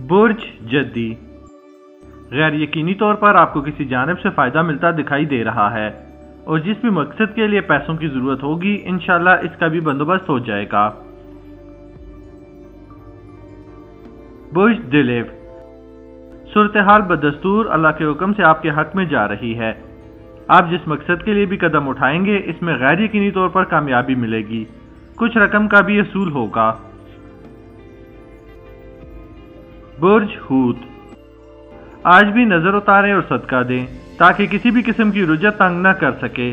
बुर्ज जद्दी। गैर यकीनी तौर पर आपको किसी जानब से फ़ायदा मिलता दिखाई दे रहा है, और जिस भी मकसद के लिए पैसों की ज़रूरत होगी इनशाला इसका भी बंदोबस्त हो जाएगा। बुर्ज दिलेव सूरत हाल बदस्तूर अल्लाह के हुक्म से आपके हक में जा रही है। आप जिस मकसद के लिए भी कदम उठाएँगे, इसमें गैर यकीनी तौर पर कामयाबी मिलेगी। कुछ रकम का भी असूल होगा। बुर्ज हूत। आज भी नज़र उतारें और सदका दें, ताकि किसी भी किस्म की रुजत तंग न कर सके।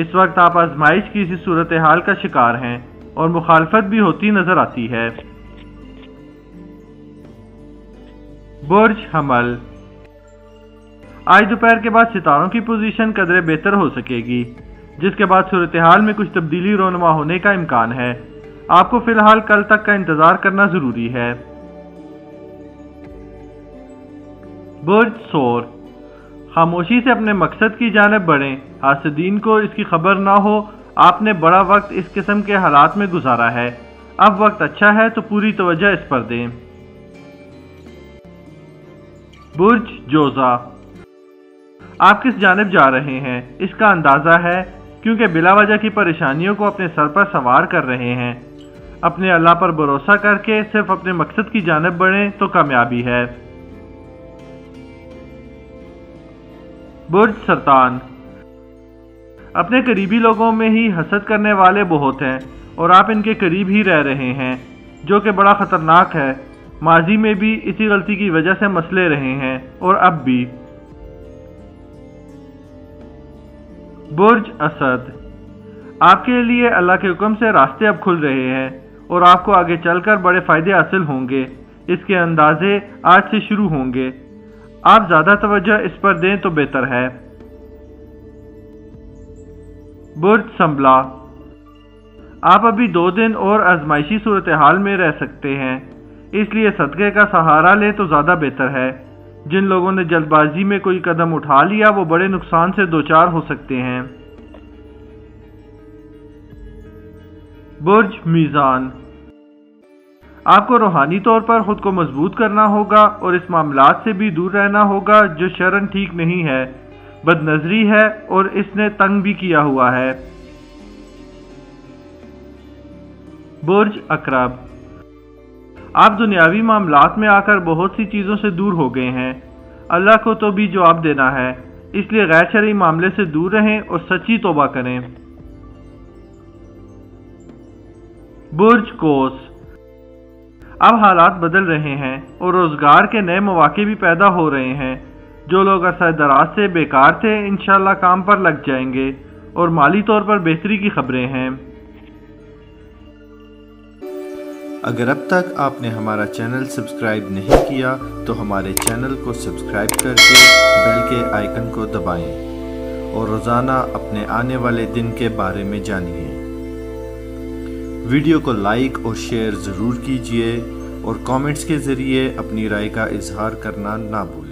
इस वक्त आप आजमाइश की इसी सूरत हाल का शिकार हैं और मुखालफत भी होती नज़र आती है। बुर्ज हमल। आज दोपहर के बाद सितारों की पोजीशन कदरे बेहतर हो सकेगी, जिसके बाद सूरत हाल में कुछ तब्दीली रोनमा होने का इम्कान है। आपको फ़िलहाल कल तक का इंतज़ार करना ज़रूरी है। बुर्ज शोर खामोशी से अपने मकसद की जानब बढ़ें। हासदीन को इसकी खबर ना हो, आपने बड़ा वक्त इस किस्म के हालात में गुजारा है। अब वक्त अच्छा है तो पूरी तवज्जो इस पर दें। बुर्ज जोजा। आप किस जानब जा रहे हैं? इसका अंदाज़ा है, क्योंकि बिला वजह की परेशानियों को अपने सर पर सवार कर रहे हैं। अपने अल्लाह पर भरोसा करके सिर्फ़ अपने मकसद की जानब बढ़ें तो कामयाबी है। बुर्ज सरतान। अपने करीबी लोगों में ही हसद करने वाले बहुत हैं और आप इनके करीब ही रह रहे हैं, जो कि बड़ा ख़तरनाक है। माजी में भी इसी गलती की वजह से मसले रहे हैं, और अब भी। बुर्ज असद। आपके लिए अल्लाह के हुक्म से रास्ते अब खुल रहे हैं, और आपको आगे चलकर बड़े फ़ायदे हासिल होंगे। इसके अंदाजे आज से शुरू होंगे। आप ज़्यादा तवज्जो इस पर दें तो बेहतर है। बुर्ज संभला, आप अभी दो दिन और आजमाइशी सूरत हाल में रह सकते हैं, इसलिए सदक़े का सहारा लें तो ज़्यादा बेहतर है। जिन लोगों ने जल्दबाजी में कोई कदम उठा लिया, वो बड़े नुकसान से दो चार हो सकते हैं। बुर्ज मीज़ान आपको रूहानी तौर पर खुद को मज़बूत करना होगा और इस मामला से भी दूर रहना होगा जो शरण ठीक नहीं है, बदनजरी है और इसने तंग भी किया हुआ है। बुर्ज अकरब। आप दुनियावी मामला में आकर बहुत सी चीज़ों से दूर हो गए हैं। अल्लाह को तो भी जवाब देना है, इसलिए गैर शरी मामले से दूर रहें और सच्ची तोबा करें। बुर्ज कोस। अब हालात बदल रहे हैं और रोज़गार के नए मौाक़े भी पैदा हो रहे हैं। जो लोग असर दराज से बेकार थे इनशाला काम पर लग जाएँगे और माली तौर पर बेहतरी की खबरें हैं। अगर अब तक आपने हमारा चैनल सब्सक्राइब नहीं किया तो हमारे चैनल को सब्सक्राइब करके बेल के आइकन को दबाएँ और रोज़ाना अपने आने वाले दिन के बारे में जानिए। वीडियो को लाइक और शेयर ज़रूर कीजिए और कमेंट्स के ज़रिए अपनी राय का इजहार करना ना भूलें।